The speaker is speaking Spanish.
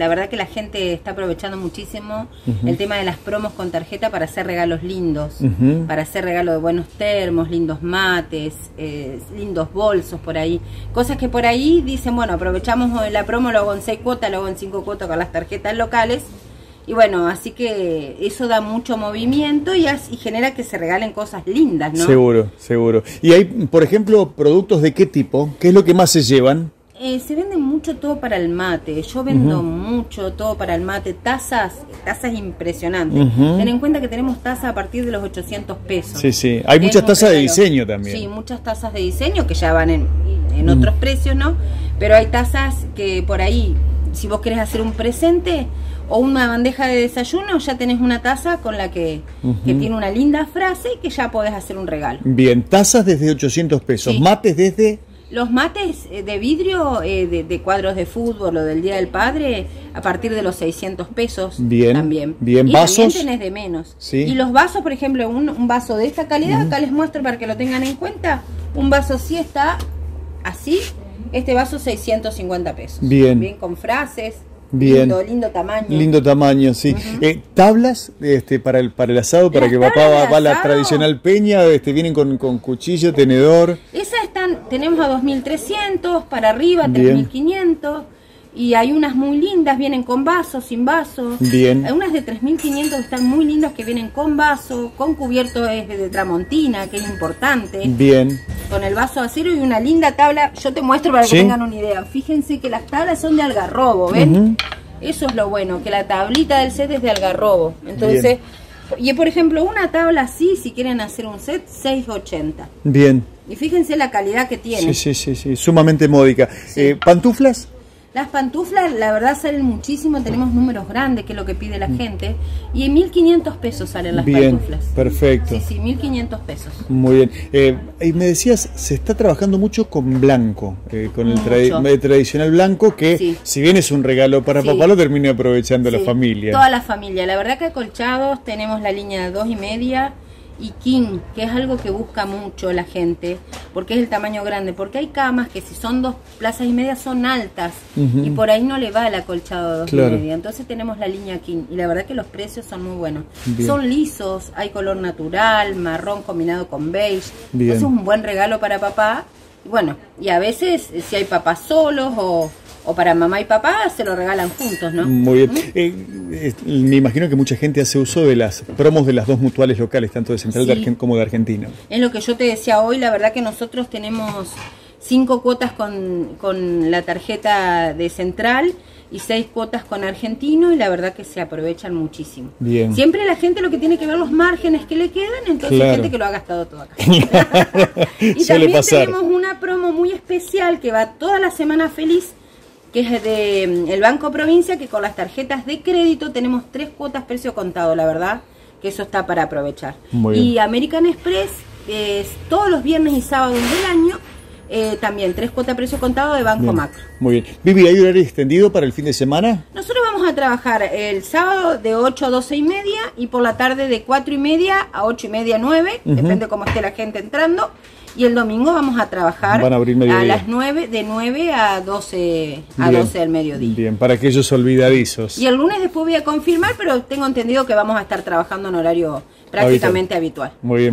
La verdad que la gente está aprovechando muchísimo el tema de las promos con tarjeta para hacer regalos lindos, para hacer regalos de buenos termos, lindos mates, eh, lindos bolsos por ahí. Cosas que por ahí dicen, bueno, aprovechamos la promo, lo hago en seis cuotas, lo hago en cinco cuotas con las tarjetas locales. Y bueno, así que eso da mucho movimiento y, as- y genera que se regalen cosas lindas, ¿no? Seguro, seguro. Y hay, por ejemplo, productos de qué tipo, ¿qué es lo que más se llevan? Eh, se vende mucho todo para el mate. Yo vendo mucho todo para el mate. Tazas, tazas impresionantes. Ten en cuenta que tenemos tazas a partir de los 800 pesos. Sí, sí. Hay muchas tazas de diseño también. Sí, muchas tazas de diseño que ya van en, en otros precios, ¿no? Pero hay tazas que por ahí, si vos querés hacer un presente o una bandeja de desayuno, ya tenés una taza con la que, que tiene una linda frase y que ya podés hacer un regalo. Bien, tazas desde 800 pesos, Sí. mates desde... Los mates eh, de vidrio eh, de, de cuadros de fútbol o del Día del Padre a partir de los 600 pesos Bien, también. bien. Y ¿Vasos? también tenés de menos. Sí. Y los vasos, por ejemplo, un, un vaso de esta calidad, acá les muestro para que lo tengan en cuenta. Un vaso sí está así. Este vaso 650 pesos. Bien. Bien con frases. Bien. Lindo, lindo tamaño. Lindo tamaño, sí. Eh, tablas este, para el para el asado, para Las que papá va, a la tradicional peña, este, vienen con, con cuchillo, tenedor. Están, tenemos a 2300 para arriba, Bien. 3500 y hay unas muy lindas, vienen con vaso, sin vaso. Bien. Hay unas de 3500 que están muy lindas que vienen con vaso, con cubierto es de tramontina, que es importante, Bien. con el vaso de acero y una linda tabla. Yo te muestro para que Sí. tengan una idea. Fíjense que las tablas son de algarrobo, ¿ven? Eso es lo bueno, que la tablita del set es de algarrobo. Entonces, y por ejemplo, una tabla así, si quieren hacer un set, 680. Bien. Y fíjense la calidad que tiene. Sí, sí, sí, sí. Sumamente módica. Eh, ¿Pantuflas? Las pantuflas, la verdad, salen muchísimo. Tenemos números grandes, que es lo que pide la gente. Y en 1500 pesos salen las Mm. Bien. pantuflas. Perfecto. Sí, sí, 1500 pesos. Muy bien. Eh, y me decías, se está trabajando mucho con blanco, eh, con el Mucho. tradicional blanco, que Sí. si bien es un regalo para Sí. papá, lo termina aprovechando la familia. Toda la familia. La verdad que acolchados tenemos la línea de dos y media y king, que es algo que busca mucho la gente, porque es el tamaño grande. Porque hay camas que si son dos plazas y media son altas y por ahí no le va el acolchado de dos Claro. y media. Entonces tenemos la línea king y la verdad que los precios son muy buenos. Bien. Son lisos, hay color natural, marrón combinado con beige. Bien. Entonces es un buen regalo para papá. Y bueno, y a veces eh, si hay papás solos o, o para mamá y papá se lo regalan juntos, ¿no? Muy bien. Eh, eh, me imagino que mucha gente hace uso de las promos de las dos mutuales locales, tanto de Central de Sí. Argen- como de Argentina. Es lo que yo te decía hoy, la verdad que nosotros tenemos cinco cuotas con, con la tarjeta de Central y seis cuotas con Argentino y la verdad que se aprovechan muchísimo. Bien. Siempre la gente lo que tiene que ver los márgenes que le quedan, entonces Claro. hay gente que lo ha gastado todo acá. y Suele también pasar. tenemos una promo muy especial que va toda la semana feliz, que es de mm, el Banco Provincia, que con las tarjetas de crédito tenemos tres cuotas precio contado, la verdad, que eso está para aprovechar. Muy y. American Express es todos los viernes y sábados del año, eh, también tres cuotas precio contado de Banco Bien. Macro. Muy bien. Vivi, ¿hay horario extendido para el fin de semana? Nosotros vamos a trabajar el sábado de 8 a 12 y media y por la tarde de 4 y media a 8 y media 9, Ujú. depende cómo esté la gente entrando. Y el domingo vamos a trabajar Van a abrir mediodía. las 9, de 9 a 12, a Bien. 12 del mediodía. Bien, para aquellos olvidadizos. Y el lunes después voy a confirmar, pero tengo entendido que vamos a estar trabajando en horario prácticamente habitual. Muy bien.